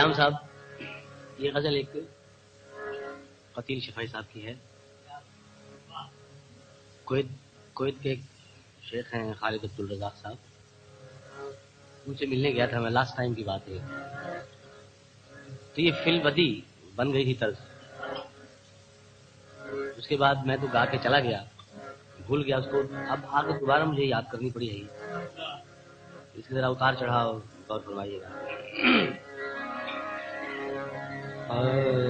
قیام صاحب، یہ غزل ایک قتیل شفائی صاحب کی ہے۔ کویت کویت کے ایک شیخ ہیں خالد عبد الرزاق صاحب۔ ان سے ملنے گیا تھا میں لاسٹ ٹائم کی بات ہے۔ تو یہ فل بدی بن گئی تھی طرز۔ اس کے بعد میں تو گا کے چلا گیا۔ بھول گیا اس کو۔ اب آگے دوبارہ مجھے یاد کرنی پڑی ہے۔ اس کی ذرا اتار چڑھاؤ غور فرمائیے گا۔ 呃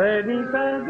Baby.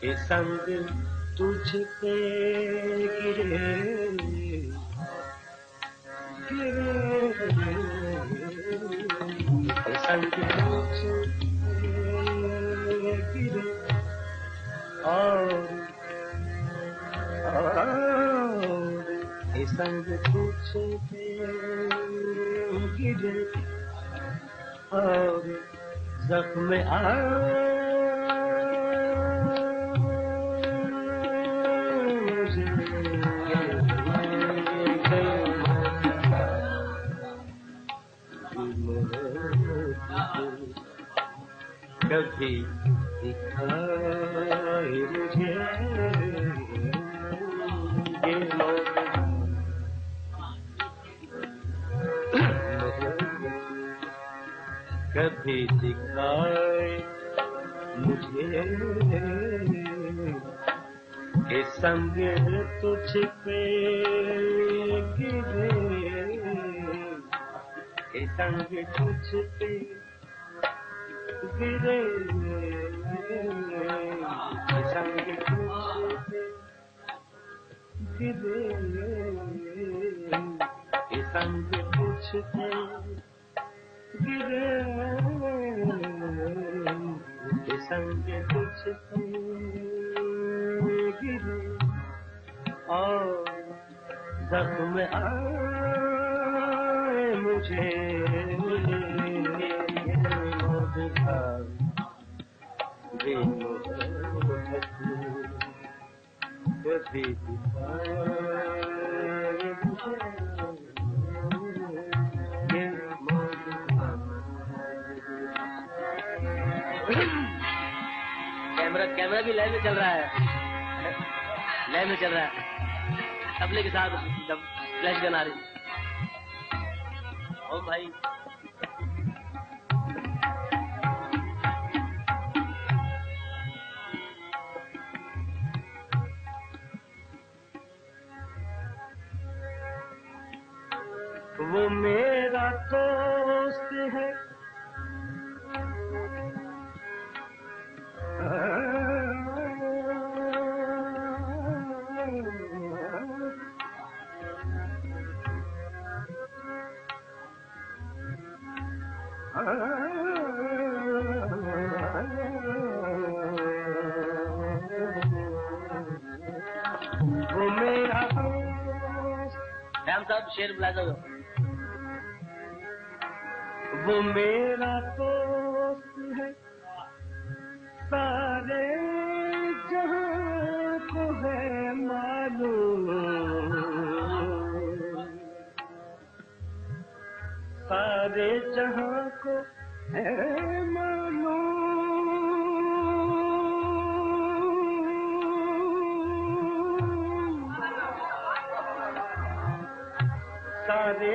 کہ سنگ تجھ پہ گرے گرے۔ سنگ تجھ پہ گرے۔ اور سنگ تجھ پہ گرے۔ اور زخم کبھی دکھائے مجھے کبھی دکھائے مجھے کہ سنگ تجھ پہ گرے کہ سنگ تجھ پہ گرے سنگ گرے سنگ گرے اور زخم آئے مجھے بے جی، جی۔ کیمرہ کیمرہ بھی لائن میں چل رہا ہے۔ لائن میں چل رہا ہے۔ تبلے کے ساتھ جب فلیش گن آ رہی۔ او بھائی شیر بلا دو۔ وہ میرا دوست ہے۔ سارے جہاں کو ہے معلوم۔ سارے جہاں کو ہے معلوم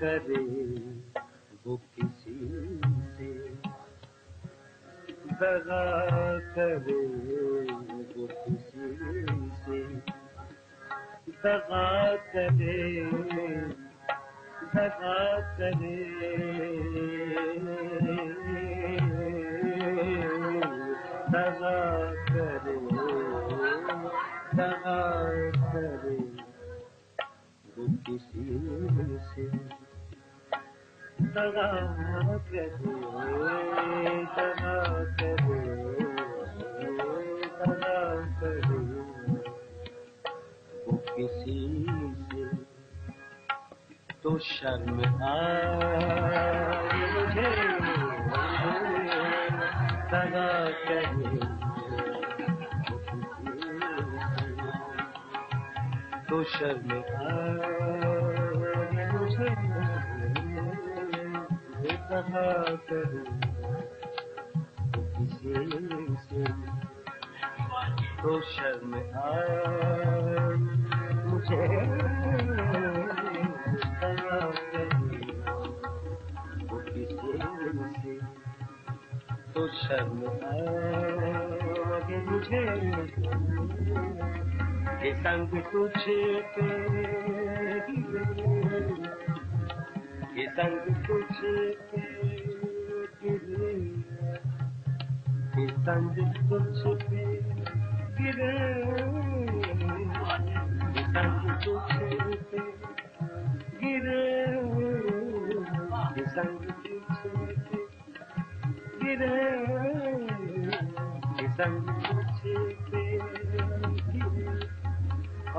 کرے وہ کسی سے دگا کرے وہ کسی سے دگا کرے دگا کرے دگا کرے دگا کرے وہ کسی سے کسی سے تو شرم آئے مجھے دگا کرے تو شرم آئے مجھے۔ سے تو شرم مجھے۔ سے تو شرم آگے مجھے یہ سنگ 세상 곳곳이 빛길이 세상 곳곳이 빛길이 세상 곳곳이 빛길이 세상 곳곳이 빛길이 세상 곳곳이 빛길이 어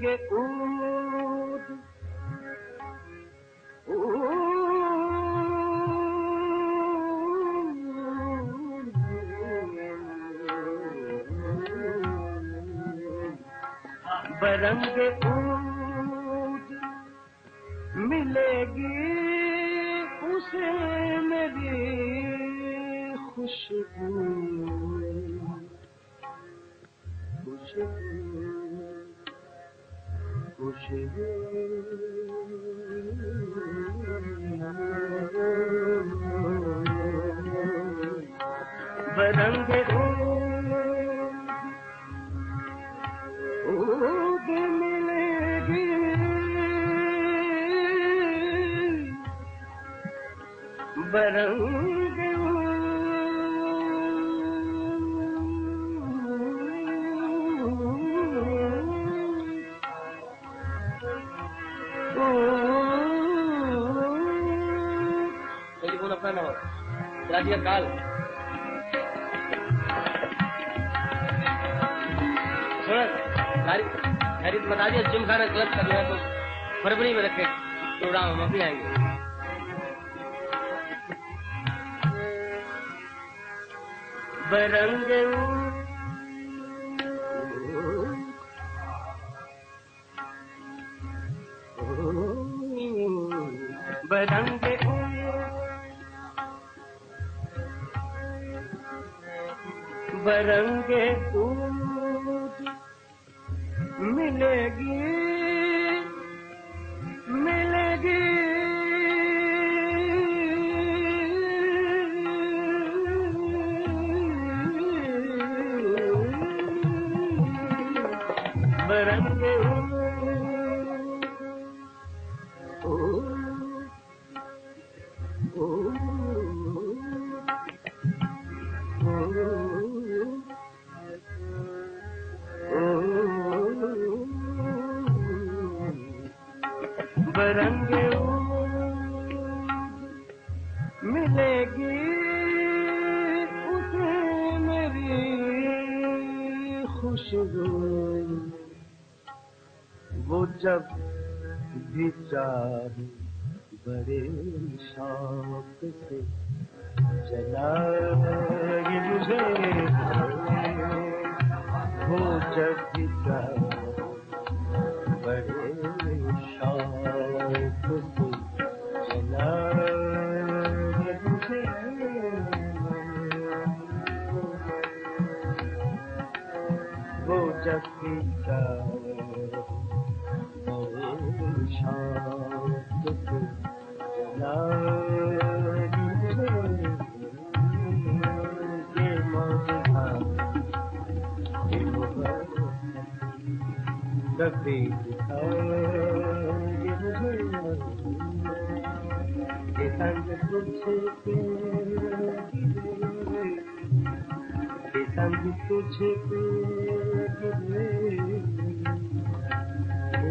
برنگ اود برنگ اود دیا کال تاریخ بتا دیا، جم خانہ کلب کرنا ہے تو فروری میں رکھے پروگرام ہم بھی آئیں گے۔ برنگ Música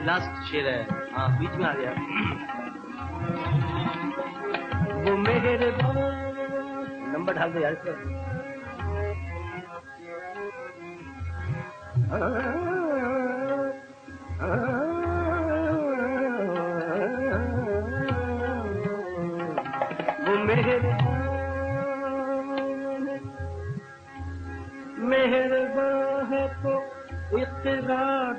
یہ لاسٹ شیر ہے. ہاں بیچ میں آ گیا. وہ میرے نمبر ڈال دو یار اس کا. وہ مہربان ہے تو اقرار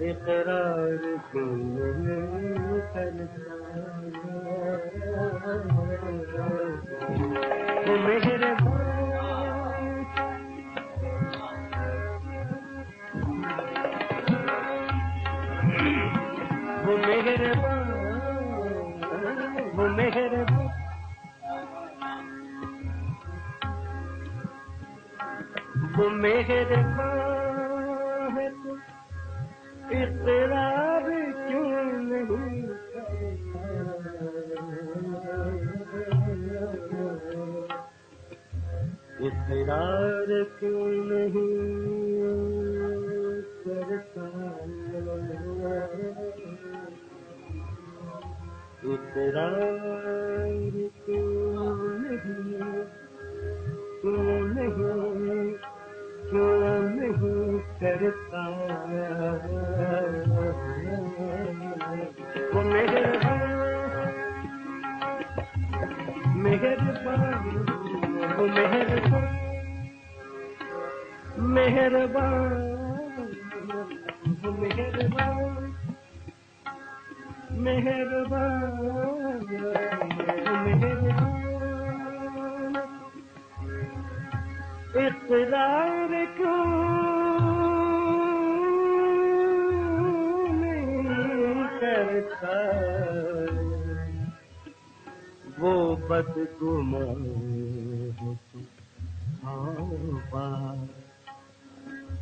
اقرار کیوں نہیں کرتا وہ مہربان وہ مہربان مہربان مہربان اقرار کیوں نہیں کرتا وہ بد آگ وہ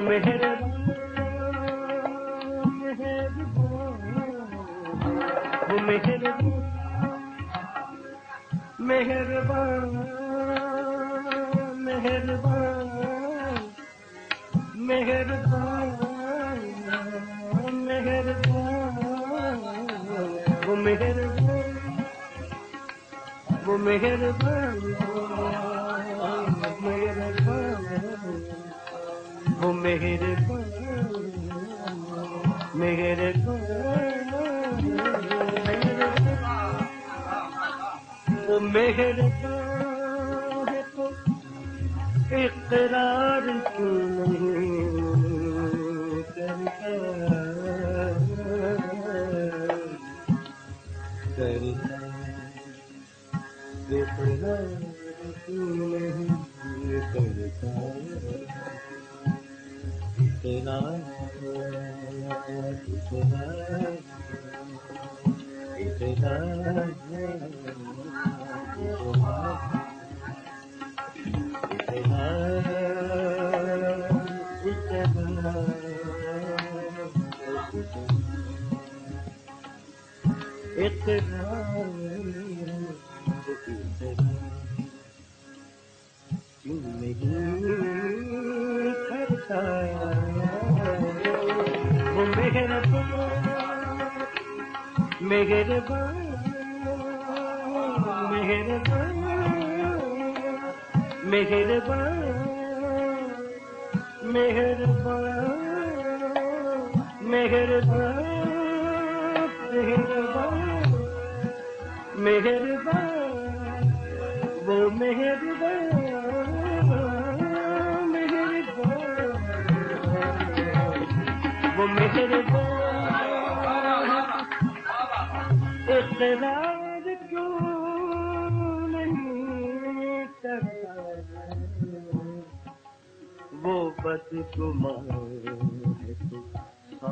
مہربان مہربان مہربان مہربان مہربان مہربان۔ وہ مہربان وہ مہربان مہربان۔ ਹੋ ਮਿਹਰਬਾਨ ਮਿਹਰਬਾਨ ਉਹ ਮਿਹਰਬਾਨ ਹੈ ਤੋ ਇਕਰਾਰ ਤੂੰ مہربان مہربان مہربان مہربان مہربان مہربان وہ مہربان مہربان وہ مہربان اقرار وہ بد گمان ہے تو سو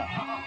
Ha ha ha!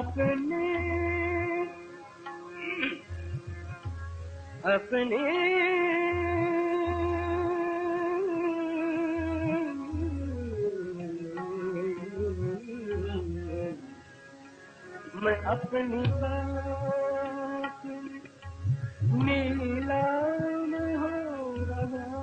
میں اپنے اپنے میں اپنی ذات میں نیلام ہو رہا